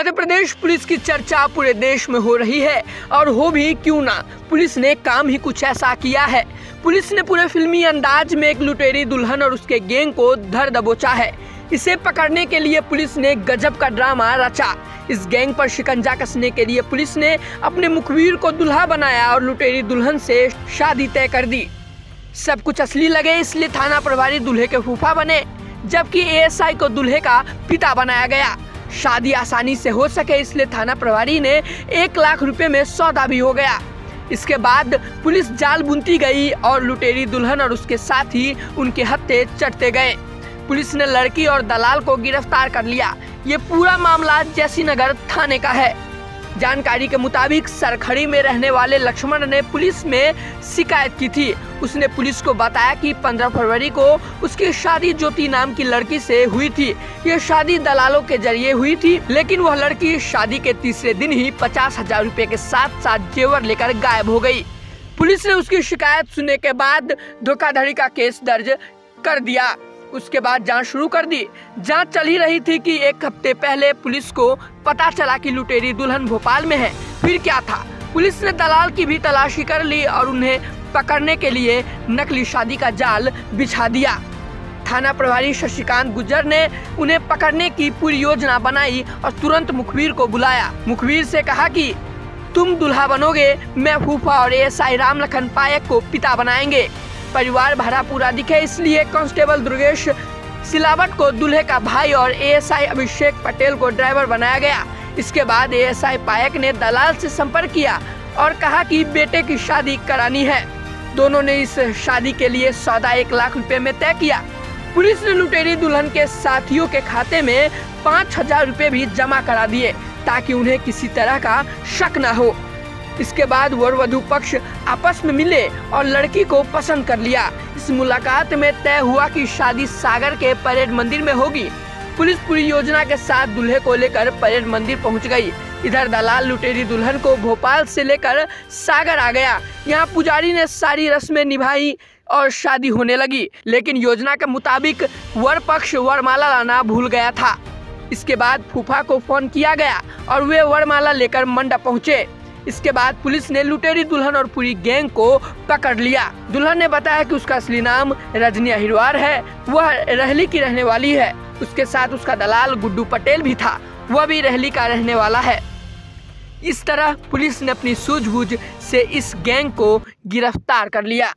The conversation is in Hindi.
मध्य प्रदेश पुलिस की चर्चा पूरे देश में हो रही है, और हो भी क्यों ना? पुलिस ने काम ही कुछ ऐसा किया है। पुलिस ने पूरे फिल्मी अंदाज में एक लुटेरी दुल्हन और उसके गैंग को धर दबोचा है। इसे पकड़ने के लिए पुलिस ने गजब का ड्रामा रचा। इस गैंग पर शिकंजा कसने के लिए पुलिस ने अपने मुखबिर को दुल्हा बनाया और लुटेरी दुल्हन से शादी तय कर दी। सब कुछ असली लगे, इसलिए थाना प्रभारी दूल्हे के फूफा बने, जबकि एएसआई को दूल्हे का पिता बनाया गया। शादी आसानी से हो सके, इसलिए थाना प्रभारी ने एक लाख रुपए में सौदा भी हो गया। इसके बाद पुलिस जाल बुनती गई और लुटेरी दुल्हन और उसके साथ ही उनके हत्थे चढ़ते गए। पुलिस ने लड़की और दलाल को गिरफ़्तार कर लिया। ये पूरा मामला जैसी नगर थाने का है। जानकारी के मुताबिक सरखड़ी में रहने वाले लक्ष्मण ने पुलिस में शिकायत की थी। उसने पुलिस को बताया कि 15 फरवरी को उसकी शादी ज्योति नाम की लड़की से हुई थी। यह शादी दलालों के ज़रिए हुई थी, लेकिन वह लड़की शादी के तीसरे दिन ही पचास हज़ार रूपए के साथ साथ जेवर लेकर गायब हो गई। पुलिस ने उसकी शिकायत सुनने के बाद धोखाधड़ी का केस दर्ज कर दिया। उसके बाद जाँच शुरू कर दी। जाँच चल ही रही थी कि एक हफ़्ते पहले पुलिस को पता चला कि लुटेरी दुल्हन भोपाल में है। फिर क्या था? पुलिस ने दलाल की भी तलाशी कर ली और उन्हें पकड़ने के लिए नकली शादी का जाल बिछा दिया। थाना प्रभारी शशिकांत गुजर ने उन्हें पकड़ने की पूरी योजना बनाई और तुरंत मुखबिर को बुलाया। मुखबिर से कहा कि, तुम दुल्हा बनोगे, मैं फूफा और एएसआई राम लखन पायक को पिता बनाएँगे। परिवार भरा पूरा दिखे, इसलिए कांस्टेबल दुर्गेश सिलावट को दूल्हे का भाई और एएसआई अभिषेक पटेल को ड्राइवर बनाया गया। इसके बाद एएसआई पायक ने दलाल से संपर्क किया और कहा कि बेटे की शादी करानी है। दोनों ने इस शादी के लिए सौदा एक लाख रुपए में तय किया। पुलिस ने लुटेरी दुल्हन के साथियों के खाते में पाँच हज़ार रूपए भी जमा करा दिए, ताकि उन्हें किसी तरह का शक न हो। इसके बाद वर वधु पक्ष आपस में मिले और लड़की को पसंद कर लिया। इस मुलाकात में तय हुआ कि शादी सागर के परेड मंदिर में होगी। पुलिस पूरी योजना के साथ दूल्हे को लेकर परेड मंदिर पहुँच गई। इधर दलाल लुटेरी दुल्हन को भोपाल से लेकर सागर आ गया। यहाँ पुजारी ने सारी रस्में निभाई और शादी होने लगी। लेकिन योजना के मुताबिक वर पक्ष वरमाला लाना भूल गया था। इसके बाद फूफा को फ़ोन किया गया और वे वरमाला लेकर मंडप पहुँचे। इसके बाद पुलिस ने लुटेरी दुल्हन और पूरी गैंग को पकड़ लिया। दुल्हन ने बताया कि उसका असली नाम रजनी अहिरवार है। वह रहली की रहने वाली है। उसके साथ उसका दलाल गुड्डू पटेल भी था। वह भी रहली का रहने वाला है। इस तरह पुलिस ने अपनी सूझबूझ से इस गैंग को गिरफ़्तार कर लिया।